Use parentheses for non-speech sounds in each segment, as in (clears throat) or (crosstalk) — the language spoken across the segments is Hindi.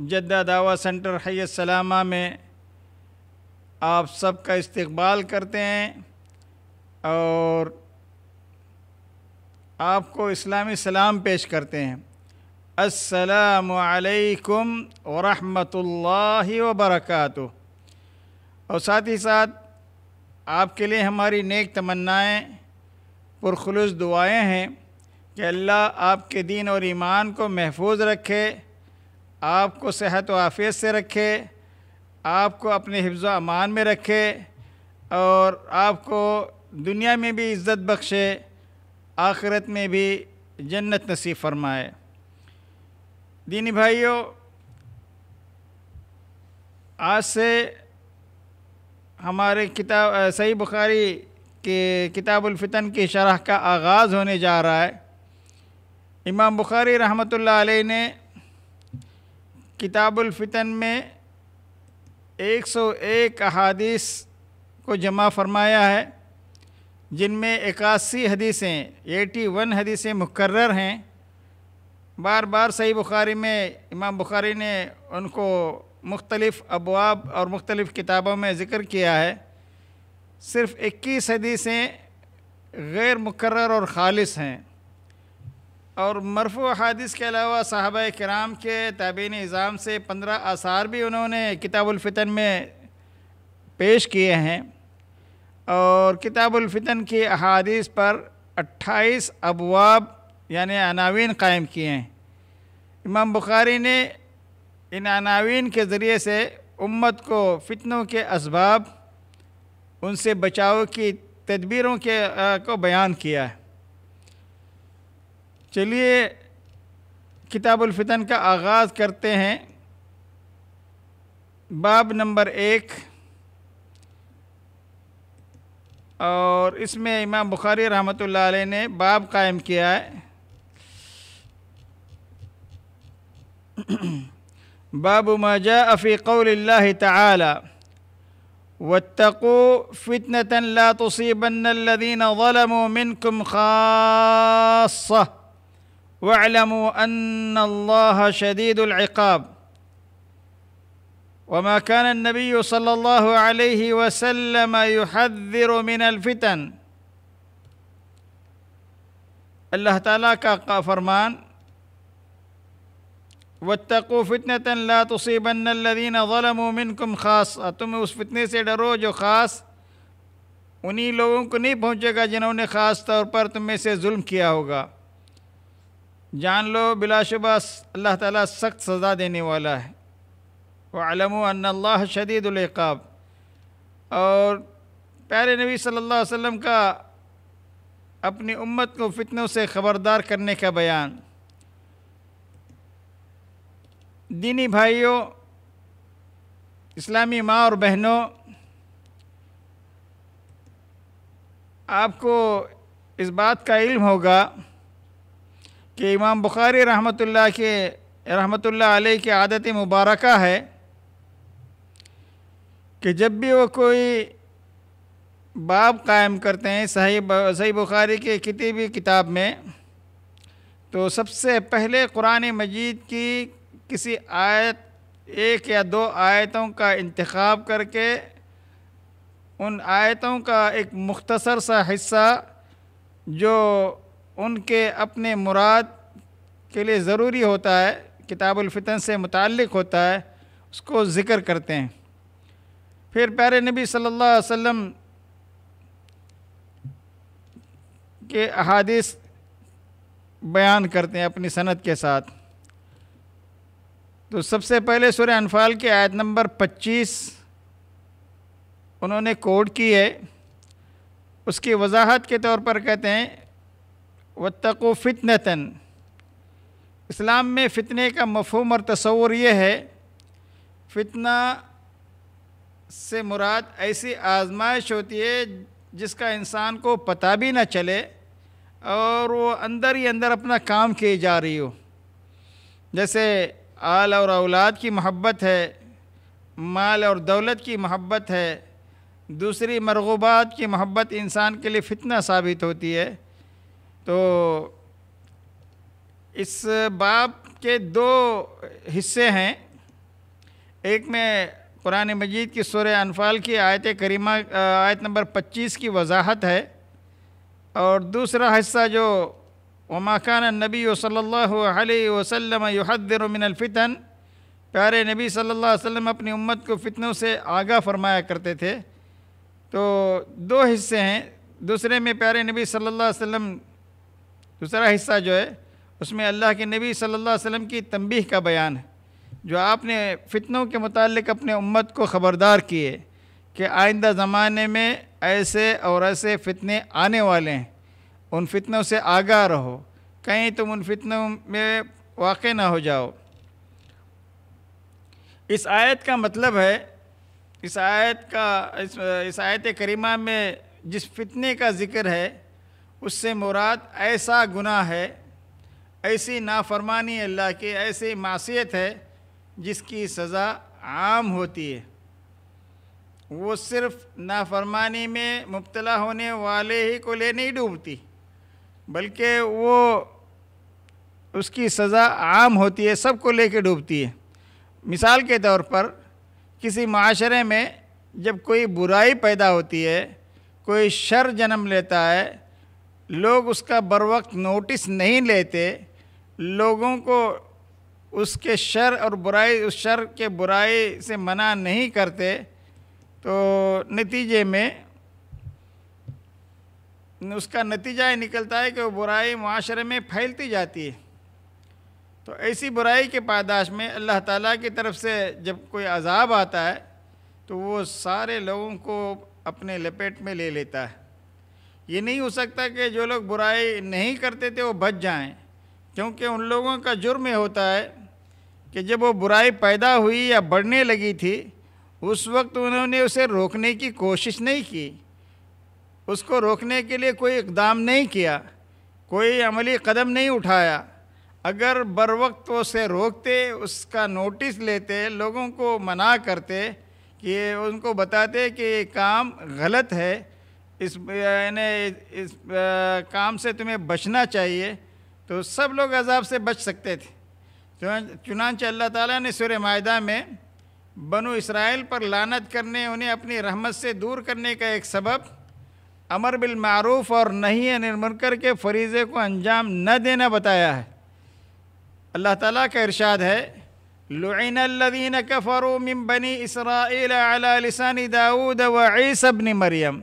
जद्दा दावा सेंटर हय सलामा में आप सबका इस्तकबाल करते हैं और आपको इस्लामी सलाम पेश करते हैं। असलकुम वरहमतुल्लाहि व बरकातुहू और साथ ही साथ आपके लिए हमारी नेक तमन्नाएँ, पुरखलूस दुआएँ हैं कि अल्लाह आपके दीन और ईमान को महफूज रखे आपको सेहत व आफ़ियत से रखे, आपको अपने हिफ्ज़ अमान में रखे और आपको दुनिया में भी इज़्ज़त बख्शे, आखिरत में भी जन्नत नसीब फरमाए। दीनी भाइयों, आज से हमारे किताब सही बुखारी के किताबुलफ़ितन की शरह का आगाज़ होने जा रहा है। इमाम बुखारी रहमतुल्लाह अलैह ने किताबुलफ़ितन में 101 अहादीस को जमा फरमाया है, जिनमें इक्यासी हदीसें एटी वन हदीसें मुकर्र हैं। बार बार सही बुखारी में, इमाम बुखारी ने उनको मुख्तलिफ़ अबवाब और मुख्तलिफ़ किताबों में ज़िक्र किया है। सिर्फ़ इक्कीस हदीसें गैर मुकर्र और ख़ालिस हैं। और मरफू हादिस के अलावा साहब कराम के ताबीन निज़ाम से पंद्रह आसार भी उन्होंने किताबुलफ़ितन में पेश किए हैं और किताबुलफ़ितन की अहादीस पर अट्ठाईस अबवाब यानि अनावीन कायम किए हैं। इमाम बुखारी ने इन अनावीन के ज़रिए से उम्मत को फ़ितनों के इसबाब उनसे बचाव की तदबीरों के आ, को बयान किया है। चलिए किताबुलफ़ितन का आगाज़ करते हैं। बाब नंबर एक। और इसमें इमाम बुखारी अलैह ने बाब कायम किया है। बाब मज़ा अफ़ी कौल ताला वत्तको फ़ितनतन ला तुसीबन्नल्लज़ीन ज़लमू मिनकुम ख़ास्सा वअलमू अन्नल्लाह शदीदुल इक़ाब वमा कान नबी सल्लल्लाहु अलैहि वसल्लम युहद्दिरु मिन अलफितन अल्लाह ताला का फरमान वत्तकु फितनतन ला तुसीबन लदीन ज़लमु मिनकुम ख़ास तुम उस फितने से डरो जो ख़ास उन्हीं लोगों को नहीं पहुँचेगा जिन्होंने ख़ास तौर पर तुम में से जुल्म किया होगा जान लो, बिलाशुबा, अल्लाह ताला सख्त सज़ा देने वाला है। वलम अल्लाह शदीदुल्क़ाब और प्यारे नबी सल्लल्लाहु अलैहि वसल्लम का अपनी उम्मत को फितनों से ख़बरदार करने का बयान। दीनी भाइयों, इस्लामी माँ और बहनों, आपको इस बात का इल्म होगा कि इमाम बुखारी रहमतुल्लाह के रहमतुल्लाह अलैह की आदत मुबारक है कि जब भी वो कोई बाब कायम करते हैं, सही सही बुखारी के किसी भी किताब में तो सबसे पहले कुरान मजीद की किसी आयत, एक या दो आयतों का इंतखब करके, उन आयतों का एक मुख्तसर सा हिस्सा जो उनके अपने मुराद के लिए ज़रूरी होता है किताबुलफ़ितन से मुतक़ होता है, उसको ज़िक्र करते हैं। फिर प्यारे नबी सल्लल्लाहु अलैहि वसल्लम के अहादीस बयान करते हैं अपनी सनत के साथ। तो सबसे पहले सुर अनफाल की आयत नंबर 25 उन्होंने कोड की है। उसकी वजाहत के तौर पर कहते हैं वतको फितनतन। इस्लाम में फ़ितने का मफहम और तस्वूर ये है, फितना से मुराद ऐसी आजमाइश होती है जिसका इंसान को पता भी ना चले और वो अंदर ही अंदर अपना काम किए जा रही हो। जैसे आल और औलाद की मोहब्बत है, माल और दौलत की मोहब्बत है, दूसरी मरगूबात की मोहब्बत इंसान के लिए फितना साबित होती है। तो इस बाब के दो हिस्से हैं। एक में कुरान मजीद की सुर अनफाल की आयत करीमा आयत नंबर 25 की वजाहत है। और दूसरा हिस्सा जो वमाकान नबी अलैहि वसल्लम युहद्दिर प्यारे नबी सल्लल्लाहु अलैहि वसल्लम अपनी उम्मत को फितनों से आगाह फरमाया करते थे। तो दो हिस्से हैं। दूसरे में प्यारे नबी सल्लल्लाहु अलैहि वसल्लम दूसरा हिस्सा जो है उसमें अल्लाह के नबी सल्लल्लाहु अलैहि वसल्लम की तंबीह का बयान है जो आपने फितनों के मुतालिक अपने उम्मत को ख़बरदार किए कि आइंदा ज़माने में ऐसे और ऐसे फितने आने वाले हैं। उन फितनों से आगाह रहो। कहीं तुम उन फितनों में वाक़ ना हो जाओ। इस आयत का मतलब है इस आयत का इस, इस आयत करीमा में जिस फितने का ज़िक्र है उससे मुराद, ऐसा गुनाह है, ऐसी नाफरमानी अल्लाह की, ऐसी मासीत है, जिसकी सज़ा आम होती है। वो सिर्फ़ नाफरमानी में मुबतला होने वाले ही को ले नहीं डूबती, बल्कि वो उसकी सज़ा आम होती है, सबको ले कर डूबती है। मिसाल के तौर पर, किसी माशरे में जब कोई बुराई पैदा होती है, कोई शर जन्म लेता है लोग उसका बर वक्त नोटिस नहीं लेते, लोगों को उसके शर और बुराई, उस शर के बुराई से मना नहीं करते तो नतीजे में उसका नतीजा ही निकलता है कि वो बुराई माशरे में फैलती जाती है। तो ऐसी बुराई के पादाश में अल्लाह ताला की तरफ़ से जब कोई अजाब आता है तो वो सारे लोगों को अपने लपेट में ले लेता है। ये नहीं हो सकता कि जो लोग बुराई नहीं करते थे वो बच जाएँ, क्योंकि उन लोगों का जुर्म होता है कि जब वो बुराई पैदा हुई या बढ़ने लगी थी, उस वक्त उन्होंने उसे रोकने की कोशिश नहीं की। उसको रोकने के लिए कोई इकदाम नहीं किया, कोई अमली कदम नहीं उठाया। अगर बर वक्त उसे रोकते, उसका नोटिस लेते, लोगों को मना करते, कि उनको बताते कि ये काम गलत है इस, यानी इस काम से तुम्हें बचना चाहिए। तो सब लोग अजाब से बच सकते थे। चुनानच अल्लाह ताला ने सुर मायदा में बनु इसराइल पर लानत करने, उन्हें अपनी रहमत से दूर करने का एक सबब, अमर बिल मारूफ और नहीं अनिल मुनकर के फरीज़े को अंजाम न देना बताया है। अल्लाह ताला का इरशाद है लुइन लदीन कफ़रू मिन बनी इसराइल अला लिसानी दाऊद व ईसा मरियम।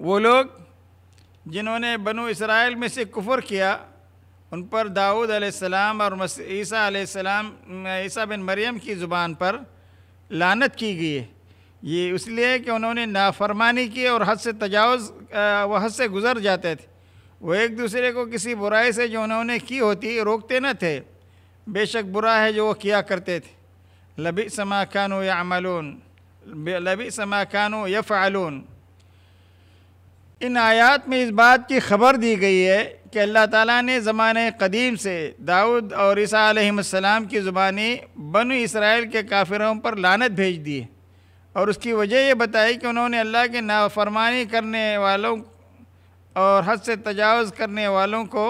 वो लोग जिन्होंने बनु इसराइल में से कुफर किया उन पर दाऊद अलैहिस्सलाम और ईसा अलैहिस्सलाम, ईसा बिन मरियम की ज़ुबान पर लानत की गई है। ये इसलिए कि उन्होंने नाफरमानी की और हद से तजावज़ व हद से गुज़र जाते थे। वो एक दूसरे को किसी बुराई से जो उन्होंने की होती, रोकते न थे। बेशक बुरा है जो वो किया करते थे। लबी समा खानो या अमलून लबी समा खानो यफ़ालून इन आयात में इस बात की खबर दी गई है कि अल्लाह ताला ने ज़माने कदीम से दाऊद और ईसा की ज़ुबानी बन इसराइल के काफिरों पर लानत भेज दी और उसकी वजह ये बताई कि उन्होंने अल्लाह के नाफरमानी करने वालों और हद से तजावज़ करने वालों को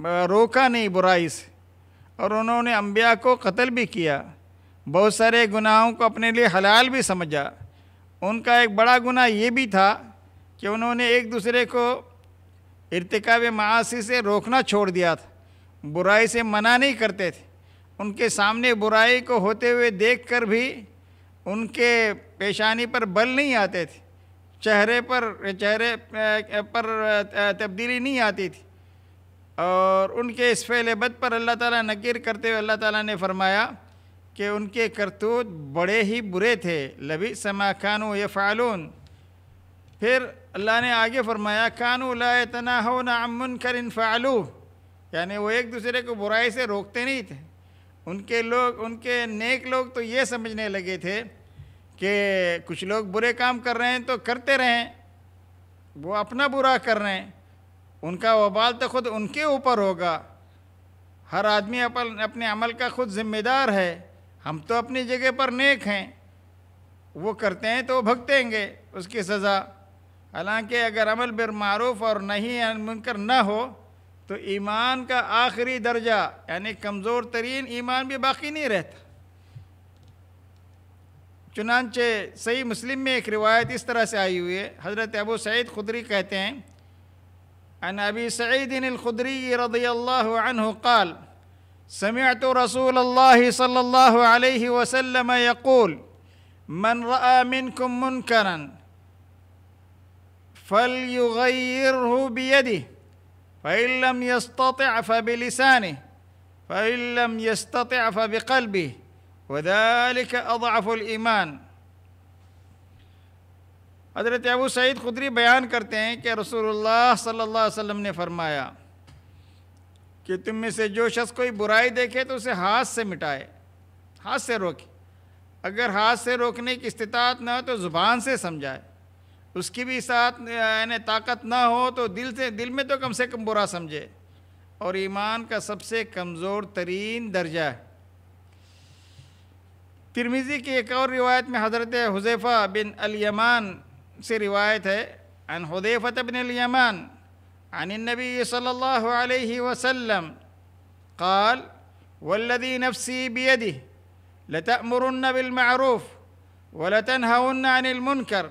रोका नहीं बुराई से और उन्होंने अम्बिया को कत्ल भी किया। बहुत सारे गुनाहों को अपने लिए हलाल भी समझा। उनका एक बड़ा गुनाह ये भी था कि उन्होंने एक दूसरे को इरतकब मासी से रोकना छोड़ दिया था। बुराई से मना नहीं करते थे। उनके सामने बुराई को होते हुए देख कर भी उनके पेशानी पर बल नहीं आते थे। चेहरे पर चेहरे पर तब्दीली नहीं आती थी। और उनके इस बद पर अल्लाह ताला नकीर करते हुए अल्लाह ताला ने फरमाया कि उनके करतूत बड़े ही बुरे थे। लबी समा खानू ये फ़ालून फिर अल्लाह ने आगे फरमाया, कानू तना हो ना अमन कर फ़ालू। यानी वो एक दूसरे को बुराई से रोकते नहीं थे। उनके लोग, उनके नेक लोग तो ये समझने लगे थे कि कुछ लोग बुरे काम कर रहे हैं तो करते रहें। वो अपना बुरा कर रहे हैं। उनका वबाल तो खुद उनके ऊपर होगा। हर आदमी अपन, अपने अमल का खुद जिम्मेदार है। हम तो अपनी जगह पर नेक हैं। वो करते हैं तो भगतेंगे उसकी सज़ा। हालाँकि अगर अमल बिर और नहीं मुनकर न हो तो ईमान का आखिरी दर्जा, यानी कमज़ोर तरीन ईमान भी बाकी नहीं रहता। चुनानचे सही मुस्लिम में एक रिवायत इस तरह से आई हुई है। हज़रत अबू सईद खुदरी कहते हैं, अन अबी सईद खुदरी रदी अल्लाह अनहु रसूल अल्लाह सल्लल्लाहु अलैहि वसल्लम यक़ूल, मन रआ मिनकुम मुनकरन। फलयुगयिरहु बियदिhi फ़ैन लम यस्ततिअ फ़बिलिसानिह फ़ैन लम यस्ततिअ फ़बिक़ल्बिह वदालिक अज़अफ़ुल ईमान हज़रत अबू सईद खुदरी बयान करते हैं कि रसूलुल्लाह सल्लल्लाहु अलैहि वसल्लम ने फरमाया कि तुम में से जो शख्स कोई बुराई देखे तो उसे हाथ से मिटाए हाथ से रोके अगर हाथ से रोकने की इस्तात न हो तो ज़ुबान से समझाए उसकी भी साथ, यानी ताकत ना हो तो दिल से, दिल में तो कम से कम बुरा समझे। और ईमान का सबसे कमज़ोर तरीन दर्जा है। तिरमिज़ी की एक और रिवायत में हज़रत हुजैफ़ा बिन अलयमान से रिवायत है, अन हुदैफ़त बिन अलयमान, अन नबी सल्लल्लाहु अलैहि वसल्लम, क़ाल वल्लदी नफ्सी बियदिह, लतअमुरुन्न बिलमअरूफ वलतनहउन्न अनिल मुनकर।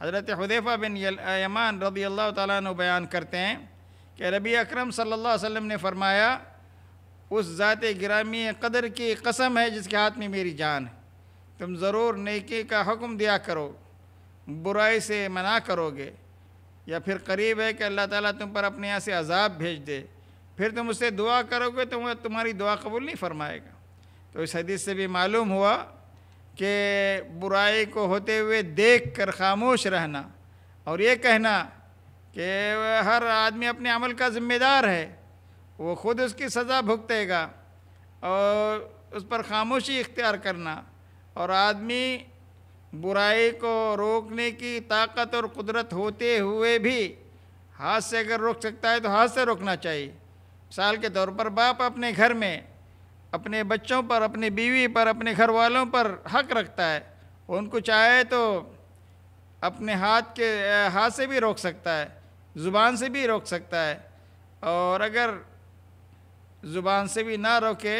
हज़रत हुदैफ़ा बिन यमान रदी अल्लाह तु बयान करते हैं कि रबी अकरम सल्लल्लाहु अलैहि वसल्लम ने फरमाया उस ज़ात गिरामी कदर की कसम है जिसके हाथ में मेरी जान है तुम ज़रूर नेकी का हुक्म दिया करो बुराई से मना करोगे या फिर करीब है कि अल्लाह ताला तुम पर अपने यहाँ से अजाब भेज दे फिर तुम उससे दुआ करोगे तो वह तुम्हारी दुआ कबूल नहीं फरमाएगा। तो इस हदीस से भी मालूम हुआ कि बुराई को होते हुए देख कर खामोश रहना और ये कहना कि हर आदमी अपने अमल का ज़िम्मेदार है, वो ख़ुद उसकी सज़ा भुगतेगा और उस पर खामोशी इख्तियार करना और आदमी बुराई को रोकने की ताकत और कुदरत होते हुए भी हाथ से अगर रोक सकता है तो हाथ से रोकना चाहिए। मिसाल के तौर पर बाप अपने घर में, अपने बच्चों पर, अपनी बीवी पर, अपने घर वालों पर हक रखता है। उनको चाहे तो अपने हाथ के हाथ से भी रोक सकता है, ज़ुबान से भी रोक सकता है। और अगर ज़ुबान से भी ना रोके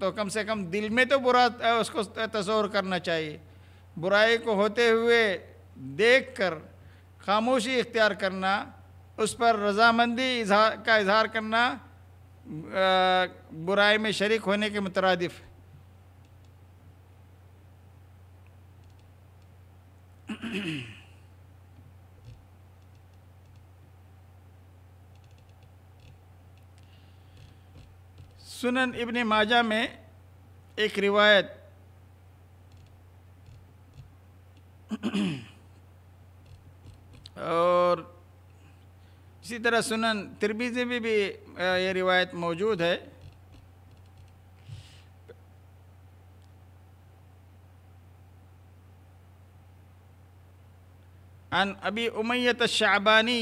तो कम से कम दिल में तो बुरा उसको तस्वर करना चाहिए। बुराई को होते हुए देख कर खामोशी इख्तियार करना, उस पर रजामंदी इजहार का इजहार करना बुराई में शरीक होने के मुतरदफ़ सुनन इब्ने माजा में एक रिवायत और इसी तरह सुनन तिरबीज़ी में भी ये रिवायत मौजूद है अन अबी उमैत शाबानी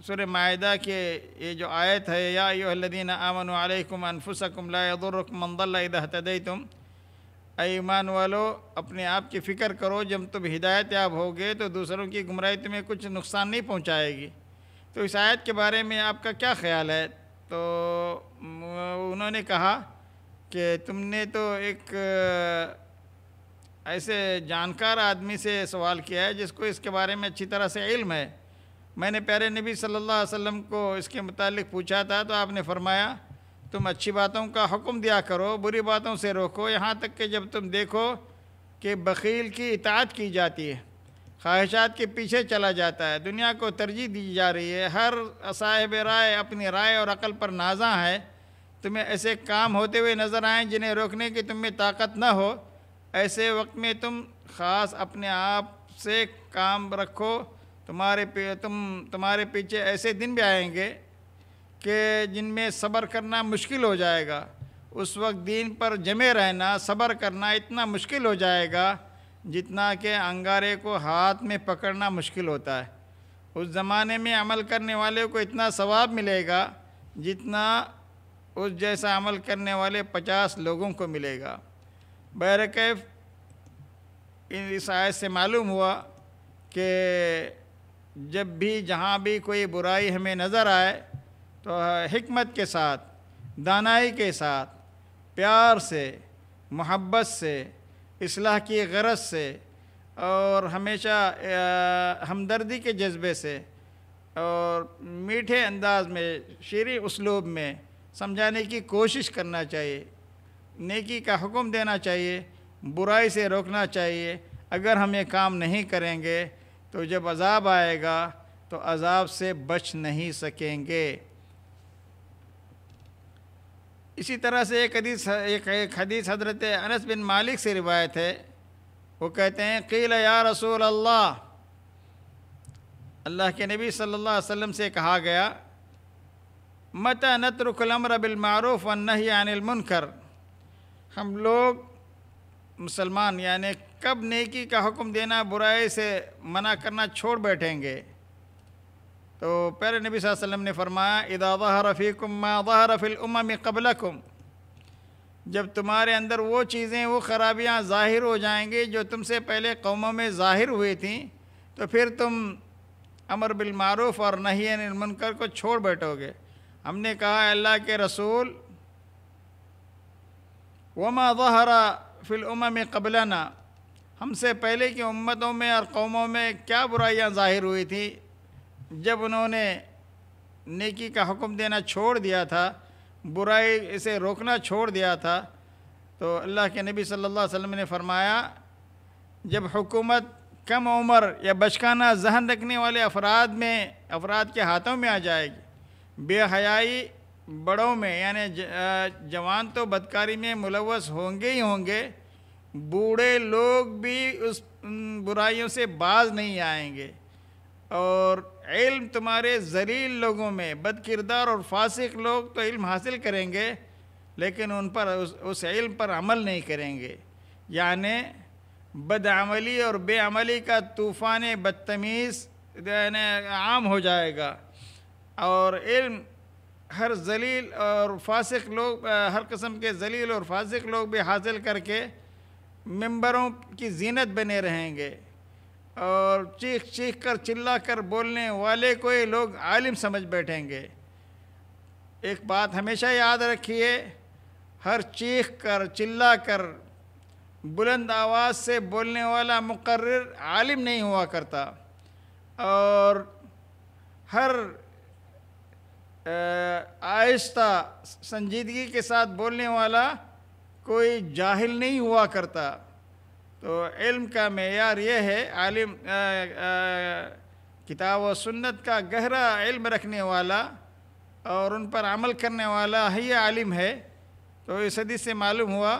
सुर मायदा के ये जो आयत है, या योल्लिन आमन अलैकुम अनफुसकुम ला यदुरकुम मन दल्ला इदा तुम ईमान वालो, अपने आप की फ़िक्र करो, जब तुम हिदायत याब होगे तो दूसरों की गुमराही तुम्हें कुछ नुकसान नहीं पहुंचाएगी। तो इस आयत के बारे में आपका क्या ख्याल है? तो उन्होंने कहा कि तुमने तो एक, ऐसे जानकार आदमी से सवाल किया है, जिसको इसके बारे में अच्छी तरह से इल्म है। मैंने प्यारे नबी सल्लल्लाहु अलैहि वसल्लम को इसके मुतालिक पूछा था तो आपने फरमाया, तुम अच्छी बातों का हुक्म दिया करो, बुरी बातों से रोको। यहाँ तक कि जब तुम देखो कि बकील की इतात की जाती है, ख्वाहिशात के पीछे चला जाता है, दुनिया को तरजीह दी जा रही है, हर साहिब राय अपनी राय और अकल पर नाजा है, तुम्हें ऐसे काम होते हुए नज़र आए जिन्हें रोकने की तुम्हें ताकत न हो। ऐसे वक्त में तुम ख़ास अपने आप से काम रखो तुम्हारे तुम, तुम्हारे पीछे ऐसे दिन भी आएँगे कि जिनमें सब्र करना मुश्किल हो जाएगा। उस वक्त दीन पर जमे रहना, सब्र करना इतना मुश्किल हो जाएगा जितना कि अंगारे को हाथ में पकड़ना मुश्किल होता है। उस ज़माने में अमल करने वाले को इतना सवाब मिलेगा जितना उस जैसा अमल करने वाले पचास लोगों को मिलेगा। बैरकैफ इस आयत से मालूम हुआ कि जब भी जहाँ भी कोई बुराई हमें नज़र आए तो हमत के साथ, दानाई के साथ, प्यार से, मोहब्बत से, इसलाह की गरज से, और हमेशा हमदर्दी के जज्बे से, और मीठे अंदाज में, शीरी उसलूब में समझाने की कोशिश करना चाहिए। नेकी का हुक्म देना चाहिए, बुराई से रोकना चाहिए। अगर हम ये काम नहीं करेंगे तो जब अजाब आएगा तो अजाब से बच नहीं सकेंगे। इसी तरह से एक हदीस एक हदीस हज़रत अनस बिन मालिक से रिवायत है। वो कहते हैं, कील या रसूल अल्लाह अल्लाह के नबी सल्लल्लाहु अलैहि वसल्लम से कहा गया, मत नतरकलमर बिलमारूफ नहीं अनिल मुनकर। हम लोग मुसलमान, यानी कब नेकी का हुक्म देना, बुराई से मना करना छोड़ बैठेंगे। तो प्यारे नबी वसल्लम ने फरमाया इदा फ़ीकुम मा फ़िल उम्म कबलकुम। जब तुम्हारे अंदर वो चीज़ें, वो ख़राबियाँ ज़ाहिर हो जाएँगी, जो तुमसे पहले कौमों में ज़ाहिर हुई थी तो फिर तुम अमर बिलमारूफ़ और नहीं मुनकर को छोड़ बैठोगे। हमने कहा, अल्लाह के रसूल, वमा ज़हरा फ़िल उम्म कबलना। हमसे पहले की उम्मतों में और कौमों में क्या बुराइयाँ ज़ाहिर हुई थी? जब उन्होंने नेकी का हुक्म देना छोड़ दिया था, बुराई इसे रोकना छोड़ दिया था तो अल्लाह के नबी सल्लल्लाहु अलैहि वसल्लम ने फरमाया, जब हुकूमत कम उम्र या बचकाना जहन रखने वाले अफराद में, अफराद के हाथों में आ जाएगी, बेहयाई बड़ों में यानी जवान तो बदकारी में मुलवस होंगे ही होंगे बूढ़े लोग भी उस बुराइयों से बाज नहीं आएँगे। और इल्म तुम्हारे जलील लोगों में बद किरदार और फासिक लोग तो इल्म हासिल करेंगे लेकिन उन पर उस, उस इल्म पर अमल नहीं करेंगे। यानि बदअमली और बेअमली का तूफ़ान बदतमीज़ आम हो जाएगा। और इल्म हर जलील और फासिक लोग हर कस्म के जलील और फासिक लोग भी हासिल करके मेंबरों की जीनत बने रहेंगे। और चीख चीख कर, चिल्ला कर बोलने वाले को ही लोग आलिम समझ बैठेंगे। एक बात हमेशा याद रखिए, हर चीख कर, चिल्ला कर, बुलंद आवाज़ से बोलने वाला मुकर्र आलिम नहीं हुआ करता। और हर आहिस्ता, संजीदगी के साथ बोलने वाला कोई जाहिल नहीं हुआ करता। तो इल्म का मैार ये है, आलिम किताब व सुन्नत का गहरा इल्म रखने वाला और उन पर अमल करने वाला ही आलिम है। तो इस हदीस से मालूम हुआ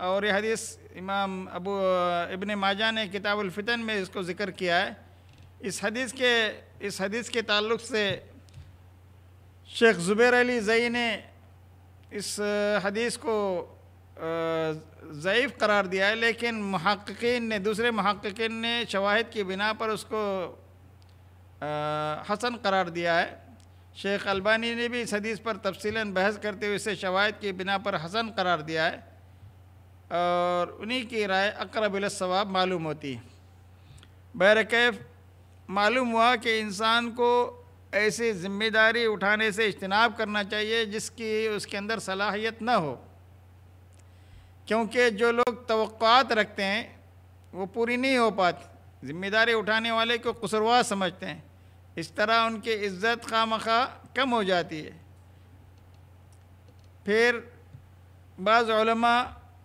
और यह हदीस इमाम अबू, इबन माजा ने किताबुलफ़ितन में इसको ज़िक्र किया है। इस हदीस के, इस हदीस के ताल्लुक़ से शेख ज़ुबैर अली जई ने इस हदीस को ज़यीफ़ करार दिया है, लेकिन महक्कीन ने, दूसरे महक्कीन ने शवाहद की बिना पर उसको हसन करार दिया है। शेख अलबानी ने भी इस हदीस पर तफसीला बहस करते हुए इसे शवाहद की बिना पर हसन करार दिया है और उन्हीं की राय अकरब सवाब मालूम होती है। बहरकैफ़, मालूम हुआ कि इंसान को ऐसी ज़िम्मेदारी उठाने से इज्तनाब करना चाहिए जिसकी उसके अंदर सलाहियत न हो। क्योंकि जो लोग तवक़ात रखते हैं, वो पूरी नहीं हो पाती। ज़िम्मेदारी उठाने वाले को कसरवा समझते हैं। इस तरह उनकी इज़्ज़त खा खा कम हो जाती है। फिर बाज़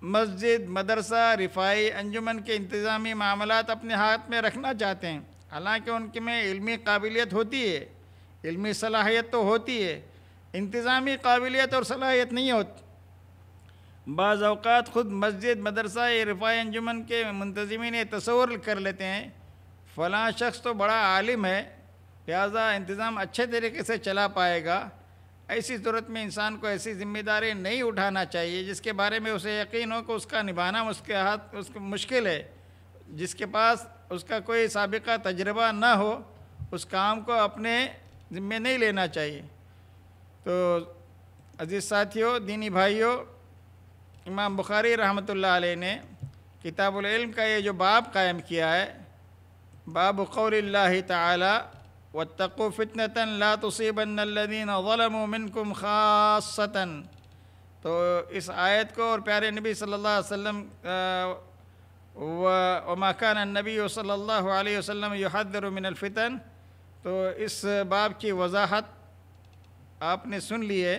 मस्जिद, मदरसा, रिफाई, अंजुमन के इंतज़ामी मामला अपने हाथ में रखना चाहते हैं। हालाँकि उनके में इल्मी काबिलियत होती है। इल्मी सलाहियत तो होती है, इंतज़ामी काबिलियत और सलाहियत नहीं होती। बाज़ अवक़ात ख़ुद मस्जिद, मदरसा या रफ़ाई अंजुमन के ने तस्वर कर लेते हैं, फ़लाँ शख्स तो बड़ा आलिम है, लिहाजा इंतज़ाम अच्छे तरीके से चला पाएगा। ऐसी सूरत में इंसान को ऐसी ज़िम्मेदारी नहीं उठाना चाहिए, जिसके बारे में उसे यकीन हो कि उसका निभाना उसके हाथ, उसको मुश्किल है। जिसके पास उसका कोई सबका तजर्बा ना हो, उस काम को अपने ज़िम्मे नहीं लेना चाहिए। तो अज़ीज़ साथियों, दीनी भाइयों, इमाम बुखारी रहमत ने किताबुल का ये जो बाब कायम किया है, बाब कौल ताला वतक़ु फ़ितनतन ला तुसीबन्नल्लज़ीन ज़लमू मिनकुम ख़ासतन तो इस आयत को और प्यारे नबी सल्लल्लाहु अलैहि वसल्लम व मकान नबी सल्लल्लाहु अलैहि वसल्लम युहद्दरु मिनल फ़ितन तो इस बाब की वजाहत आपने सुन ली है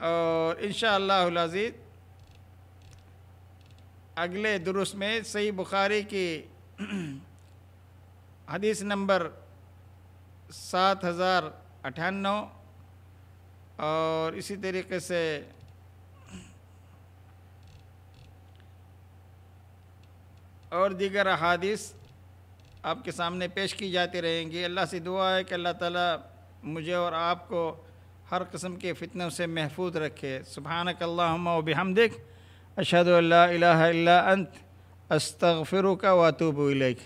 और इन शज़ीज़ अगले दुरुस्त में सही बुखारी की (clears throat) हदीस नंबर सात हज़ार अठानवे और इसी तरीके से और दीगर अहादीस आपके सामने पेश की जाती रहेंगी। अल्लाह से दुआ है कि अल्लाह ताला मुझे और आपको हर किस्म के फितनों से महफूज रखे। सुबहानक अल्लाहुम्मा व अशद अल्ला अंत। अस्तफ़िर व अतूबु इलैक।